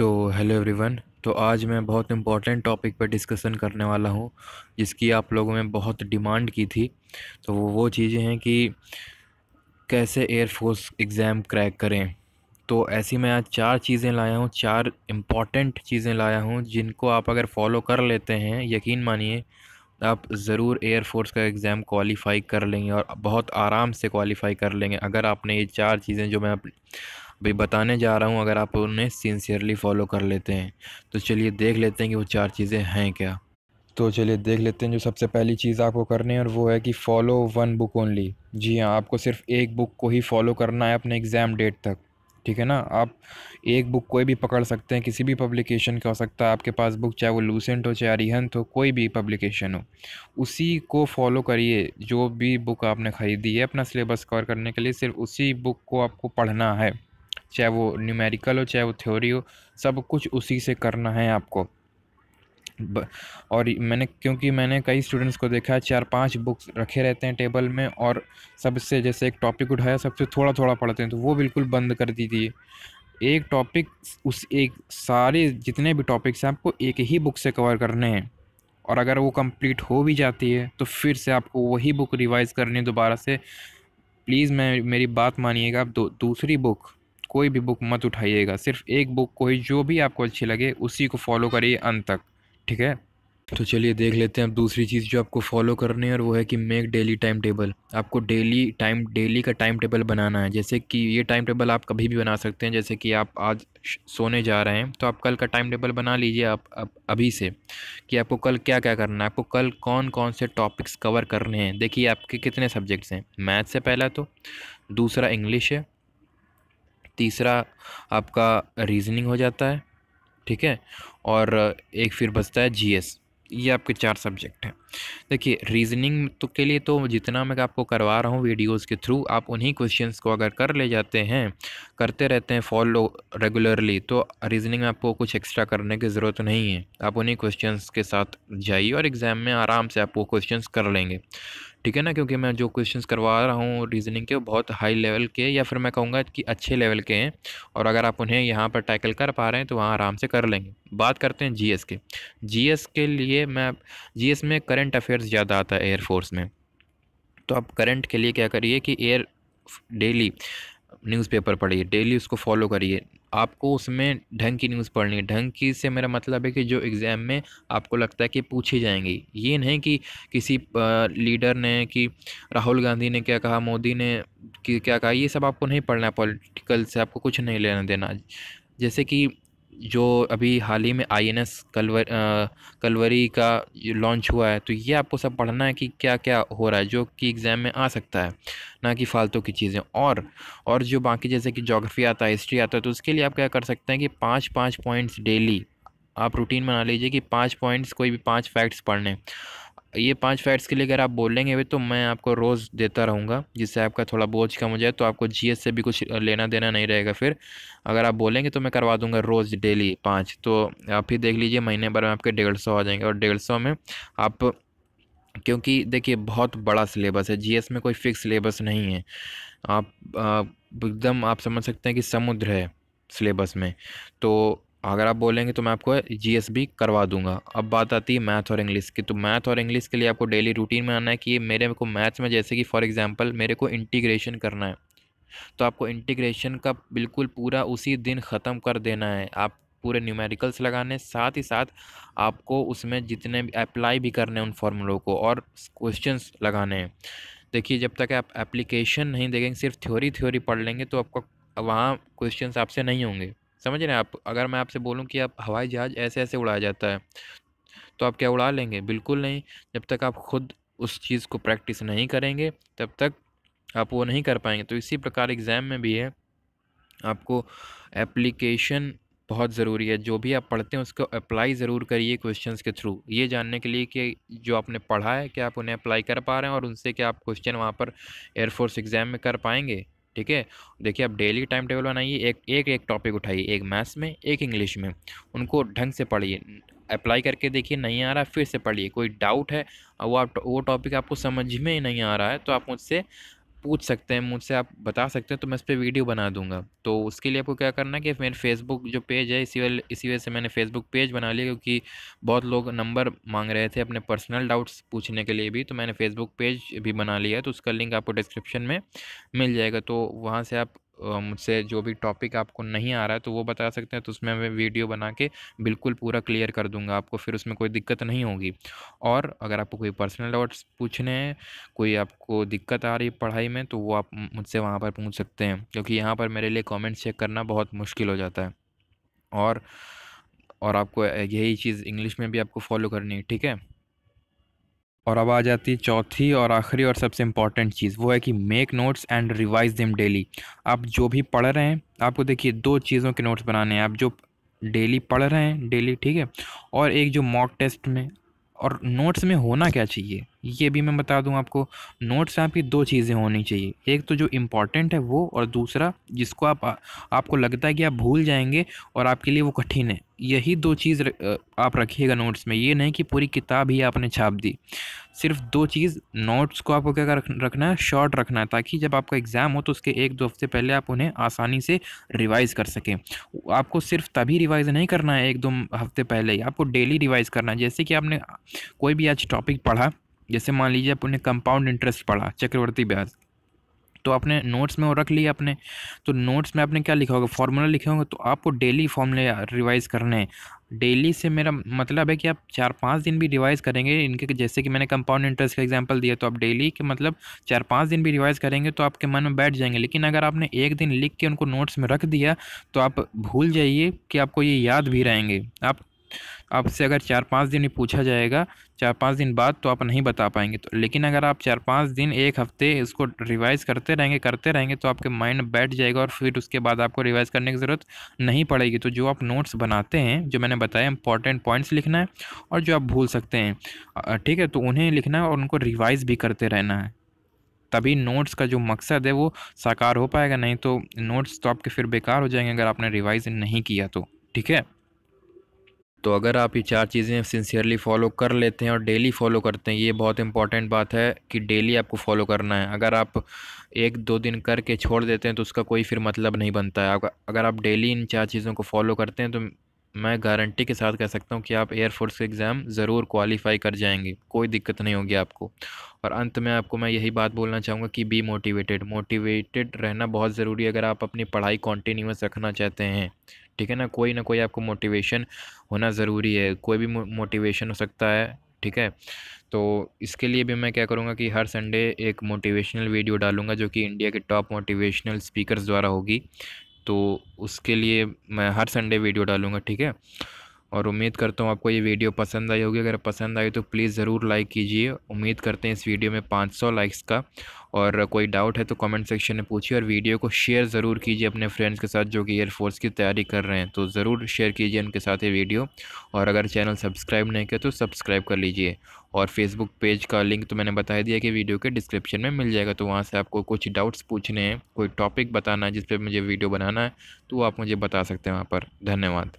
So hello everyone तो आज मैं बहुत इम्पोर्टेंट टॉपिक पर डिस्कशन करने वाला हूँ, जिसकी आप लोगों में बहुत डिमांड की थी। तो वो वो चीज़ें हैं कि कैसे एयरफोर्स एग्ज़ाम क्रैक करें। तो ऐसी मैं आज चार चीज़ें लाया हूँ, चार इंपॉर्टेंट चीज़ें लाया हूँ, जिनको आप अगर फॉलो कर लेते हैं, यकीन मानिए, आप ज़रूर एयरफोर्स का एग्ज़ाम क्वालिफ़ाई कर लेंगे और बहुत आराम से क्वालिफ़ाई कर लेंगे। अगर आपने ये चार चीज़ें जो मैं अभी बताने जा रहा हूँ, अगर आप उन्हें सिंसियरली फॉलो कर लेते हैं तो चलिए देख लेते हैं कि वो चार चीज़ें हैं क्या। तो चलिए देख लेते हैं जो सबसे पहली चीज़ आपको करनी है और वो है कि फ़ॉलो वन बुक ओनली जी हाँ आपको सिर्फ़ एक बुक को ही फॉलो करना है अपने एग्ज़ाम डेट तक, ठीक है ना? आप एक बुक कोई भी पकड़ सकते हैं, किसी भी पब्लिकेशन का हो सकता है, आपके पास बुक चाहे वो लूसेंट हो, चाहे अरिहंत हो, कोई भी पब्लिकेशन हो, उसी को फॉलो करिए, जो भी बुक आपने ख़रीदी है अपना सिलेबस कवर करने के लिए, सिर्फ़ उसी बुक को आपको पढ़ना है। चाहे वो न्यूमेरिकल हो, चाहे वो थ्योरी हो, सब कुछ उसी से करना है आपको। और मैंने, क्योंकि मैंने कई स्टूडेंट्स को देखा है चार पाँच बुक्स रखे रहते हैं टेबल में और सबसे जैसे एक टॉपिक उठाया, सबसे थोड़ा थोड़ा पढ़ते हैं तो वो बिल्कुल बंद कर दीजिए एक टॉपिक उस एक सारे जितने भी टॉपिक्स हैं, आपको एक ही बुक से कवर करने हैं। और अगर वो कंप्लीट हो भी जाती है तो फिर से आपको वही बुक रिवाइज़ करनी है दोबारा से। प्लीज़ मैं, मेरी बात मानिएगा, आप दो, दूसरी बुक कोई भी बुक मत उठाइएगा। सिर्फ़ एक बुक कोई जो भी आपको अच्छी लगे उसी को फॉलो करिए अंत तक ठीक है? तो चलिए देख लेते हैं अब दूसरी चीज़ जो आपको फॉलो करनी है और वो है कि मेक डेली टाइम टेबल। आपको डेली टाइम डेली का टाइम टेबल बनाना है। जैसे कि ये टाइम टेबल आप कभी भी बना सकते हैं जैसे कि आप आज सोने जा रहे हैं तो आप कल का टाइम टेबल बना लीजिए आप, अब अभी से कि आपको कल क्या क्या करना है। आपको कल कौन कौन से टॉपिक्स कवर करने हैं? देखिए आपके कितने सब्जेक्ट्स हैं? मैथ से पहला तो दूसरा इंग्लिश है तीसरा आपका रीजनिंग हो जाता है, ठीक है? और एक फिर बचता है जीएस ये आपके चार सब्जेक्ट हैं। देखिए रीजनिंग तो के लिए तो जितना मैं आपको करवा रहा हूँ वीडियोस के थ्रू आप उन्हीं क्वेश्चंस को अगर कर ले जाते हैं, करते रहते हैं फॉलो रेगुलरली तो रीजनिंग में आपको कुछ एक्स्ट्रा करने की ज़रूरत नहीं है। आप उन्हीं क्वेश्चंस के साथ जाइए और एग्ज़ाम में आराम से आप वो क्वेश्चंस कर लेंगे। ठीक है ना? क्योंकि मैं जो क्वेश्चंस करवा रहा हूँ रीजनिंग के बहुत हाई लेवल के या फिर मैं कहूँगा कि अच्छे लेवल के हैं और अगर आप उन्हें यहाँ पर टैकल कर पा रहे हैं तो वहाँ आराम से कर लेंगे। बात करते हैं जीएस के। जीएस के लिए मैं जीएस में करंट अफेयर्स ज़्यादा आता है एयरफोर्स में। तो आप करंट के लिए क्या करिए कि एयर डेली न्यूज़पेपर पढ़िए डेली उसको फॉलो करिए। आपको उसमें ढंग की न्यूज़ पढ़नी है। ढंग की से मेरा मतलब है कि जो एग्ज़ाम में आपको लगता है कि पूछी जाएँगी। ये नहीं कि किसी लीडर ने कि राहुल गांधी ने क्या कहा, मोदी ने कि, क्या कहा, ये सब आपको नहीं पढ़ना है। पॉलिटिकल से आपको कुछ नहीं लेना देना। जैसे कि जो अभी हाल ही में आई एन एस कलवर कलवरी का लॉन्च हुआ है तो ये आपको सब पढ़ना है कि क्या क्या हो रहा है, जो कि एग्ज़ाम में आ सकता है, ना कि फालतू की चीज़ें। और और जो बाकी जैसे कि जोग्राफ़ी आता है हिस्ट्री आता है तो उसके लिए आप क्या कर सकते हैं कि पाँच पाँच पॉइंट्स डेली आप रूटीन बना लीजिए कि पाँच पॉइंट्स कोई भी पाँच फैक्ट्स पढ़ने। ये पाँच फैट्स के लिए अगर आप बोलेंगे भी तो मैं आपको रोज़ देता रहूँगा, जिससे आपका थोड़ा बोझ कम हो जाए तो आपको जीएस से भी कुछ लेना देना नहीं रहेगा फिर। अगर आप बोलेंगे तो मैं करवा दूँगा रोज़ डेली पाँच। तो आप ही देख लीजिए, महीने भर में आपके डेढ़ सौ आ जाएँगे, और डेढ़ सौ में आप, क्योंकि देखिए, बहुत बड़ा सिलेबस है जीएस में कोई फिक्स सिलेबस नहीं है। आप एकदम, आप समझ सकते हैं कि समुद्र है सिलेबस में। तो अगर आप बोलेंगे तो मैं आपको जीएसबी करवा दूँगा। अब बात आती है मैथ और इंग्लिश की तो मैथ और इंग्लिश के लिए आपको डेली रूटीन में आना है कि मेरे को मैथ्स में जैसे कि फॉर एग्जांपल मेरे को इंटीग्रेशन करना है। तो आपको इंटीग्रेशन का बिल्कुल पूरा उसी दिन ख़त्म कर देना है। आप पूरे न्यूमेरिकल्स लगाने, साथ ही साथ आपको उसमें जितने भी अप्लाई भी करने उन फॉर्मूलों को और क्वेश्चंस लगाने हैं। देखिए, जब तक आप एप्लीकेशन नहीं देखेंगे, सिर्फ़ थ्योरी थ्योरी पढ़ लेंगे तो आपका वहाँ क्वेश्चंस आपसे नहीं होंगे। समझ रहे हैं आप? अगर मैं आपसे बोलूँ कि आप हवाई जहाज़ ऐसे ऐसे उड़ाया जाता है तो आप क्या उड़ा लेंगे? बिल्कुल नहीं। जब तक आप खुद उस चीज़ को प्रैक्टिस नहीं करेंगे, तब तक आप वो नहीं कर पाएँगे। तो इसी प्रकार एग्ज़ाम में भी है, आपको एप्लीकेशन बहुत ज़रूरी है। जो भी आप पढ़ते हैं, उसको अप्लाई ज़रूर करिए क्वेश्चंस के थ्रू। ये जानने के लिए कि जो आपने पढ़ा है, क्या आप उन्हें अप्लाई कर पा रहे हैं और उनसे क्या आप क्वेश्चन वहाँ पर एयरफोर्स एग्ज़ाम में कर पाएँगे? ठीक है? देखिए, आप डेली टाइम टेबल बनाइए, एक एक एक टॉपिक उठाइए, एक मैथ्स में, एक इंग्लिश में। उनको ढंग से पढ़िए अप्लाई करके देखिए, नहीं आ रहा, फिर से पढ़िए। कोई डाउट है, वो आप, वो टॉपिक आपको समझ में ही नहीं आ रहा है तो आप मुझसे पूछ सकते हैं, मुझसे आप बता सकते हैं तो मैं इस पर वीडियो बना दूँगा। तो उसके लिए आपको क्या करना है कि मेरे फेसबुक जो पेज है, इसी वाले, इसी वजह से मैंने फेसबुक पेज बना लिया, क्योंकि बहुत लोग नंबर मांग रहे थे अपने पर्सनल डाउट्स पूछने के लिए भी तो मैंने फेसबुक पेज भी बना लिया है तो उसका लिंक आपको डिस्क्रिप्शन में मिल जाएगा। तो वहाँ से आप मुझसे जो भी टॉपिक आपको नहीं आ रहा है तो वो बता सकते हैं तो उसमें मैं वीडियो बना के बिल्कुल पूरा क्लियर कर दूँगा आपको, फिर उसमें कोई दिक्कत नहीं होगी। और अगर आपको कोई पर्सनल डाउट्स पूछने हैं, कोई आपको दिक्कत आ रही है पढ़ाई में तो वो आप मुझसे वहाँ पर पूछ सकते हैं, क्योंकि यहाँ पर मेरे लिए कॉमेंट चेक करना बहुत मुश्किल हो जाता है। और और आपको यही चीज़ इंग्लिश में भी आपको फॉलो करनी है, ठीक है? और अब आ जाती है चौथी और आखिरी और सबसे इंपॉर्टेंट चीज़, वो है कि make notes and revise them daily आप जो भी पढ़ रहे हैं, आपको देखिए दो चीज़ों के नोट्स बनाने हैं। आप जो डेली पढ़ रहे हैं डेली ठीक है? और एक जो मॉक टेस्ट में, और नोट्स में होना क्या चाहिए? ये भी मैं बता दूँ आपको नोट्स आपकी दो चीज़ें होनी चाहिए। एक तो जो इंपॉर्टेंट है वो और दूसरा जिसको आप, आपको लगता है कि आप भूल जाएँगे और आपके लिए वो कठिन है। यही दो चीज़ आप रखिएगा नोट्स में। ये नहीं कि पूरी किताब ही आपने छाप दी। सिर्फ़ दो चीज़ नोट्स को आपको क्या रखना है? शॉर्ट रखना है ताकि जब आपका एग्ज़ाम हो तो उसके एक दो हफ़्ते पहले आप उन्हें आसानी से रिवाइज़ कर सकें। आपको सिर्फ़ तभी रिवाइज़ नहीं करना है एक दो हफ़्ते पहले ही। आपको डेली रिवाइज़ करना है। जैसे कि आपने कोई भी आज टॉपिक पढ़ा जैसे मान लीजिए आपने कंपाउंड इंटरेस्ट पढ़ा, चक्रवर्ती ब्याज। तो आपने नोट्स में वो रख लिया आपने। तो नोट्स में आपने क्या लिखा होगा? फार्मूला लिखे होंगे तो आपको डेली फॉर्मूले रिवाइज करने हैं। डेली से मेरा मतलब है कि आप चार पाँच दिन भी रिवाइज़ करेंगे। इनके जैसे कि मैंने कंपाउंड इंटरेस्ट का एग्जांपल दिया तो आप डेली के मतलब चार पाँच दिन भी रिवाइज़ करेंगे तो आपके मन में बैठ जाएँगे। लेकिन अगर आपने एक दिन लिख के उनको नोट्स में रख दिया तो आप भूल जाइए कि आपको ये याद भी रहेंगे। आप आपसे अगर चार पाँच दिन पूछा जाएगा, चार पाँच दिन बाद तो आप नहीं बता पाएँगे तो। लेकिन अगर आप चार पाँच दिन, एक हफ़्ते इसको रिवाइज़ करते रहेंगे करते रहेंगे तो आपके माइंड बैठ जाएगा और फिर उसके बाद आपको रिवाइज़ करने की ज़रूरत नहीं पड़ेगी। तो जो आप नोट्स बनाते हैं, जो मैंने बताया इंपॉर्टेंट पॉइंट्स लिखना है और जो आप भूल सकते हैं ठीक है तो उन्हें लिखना है और उनको रिवाइज़ भी करते रहना है। तभी नोट्स का जो मकसद है वो साकार हो पाएगा, नहीं तो नोट्स तो आपके फिर बेकार हो जाएँगे अगर आपने रिवाइज़ नहीं किया तो ठीक है? तो अगर आप ये चार चीज़ें सिंसियरली फॉलो कर लेते हैं और डेली फॉलो करते हैं, ये बहुत इंपॉर्टेंट बात है कि डेली आपको फॉलो करना है। अगर आप एक दो दिन करके छोड़ देते हैं तो उसका कोई फिर मतलब नहीं बनता है। अगर आप डेली इन चार चीज़ों को फॉलो करते हैं तो मैं गारंटी के साथ कह सकता हूँ कि आप एयरफोर्स के एग्ज़ाम ज़रूर क्वालिफाई कर जाएँगे। कोई दिक्कत नहीं होगी आपको। और अंत में आपको मैं यही बात बोलना चाहूँगा कि बी मोटिवेटेड मोटिवेटेड रहना बहुत ज़रूरी है अगर आप अपनी पढ़ाई कॉन्टीन्यूस रखना चाहते हैं। ठीक है ना? कोई ना कोई आपको मोटिवेशन होना ज़रूरी है। कोई भी मोटिवेशन हो सकता है। ठीक है? तो इसके लिए भी मैं क्या करूँगा कि हर संडे एक मोटिवेशनल वीडियो डालूँगा जो कि इंडिया के टॉप मोटिवेशनल स्पीकर्स द्वारा होगी। तो उसके लिए मैं हर संडे वीडियो डालूँगा ठीक है? और उम्मीद करता हूँ आपको ये वीडियो पसंद आई होगी। अगर पसंद आई तो प्लीज़ ज़रूर लाइक कीजिए। उम्मीद करते हैं इस वीडियो में 500 लाइक्स का। और कोई डाउट है तो कमेंट सेक्शन में पूछिए और वीडियो को शेयर ज़रूर कीजिए अपने फ्रेंड्स के साथ जो कि एयरफोर्स की तैयारी कर रहे हैं। तो ज़रूर शेयर कीजिए उनके साथ ये वीडियो। और अगर चैनल सब्सक्राइब नहीं किया तो सब्सक्राइब कर लीजिए। और फेसबुक पेज का लिंक तो मैंने बता दिया कि वीडियो के डिस्क्रिप्शन में मिल जाएगा। तो वहाँ से आपको कुछ डाउट्स पूछने हैं, कोई टॉपिक बताना है जिस पर मुझे वीडियो बनाना है तो आप मुझे बता सकते हैं वहाँ पर। धन्यवाद।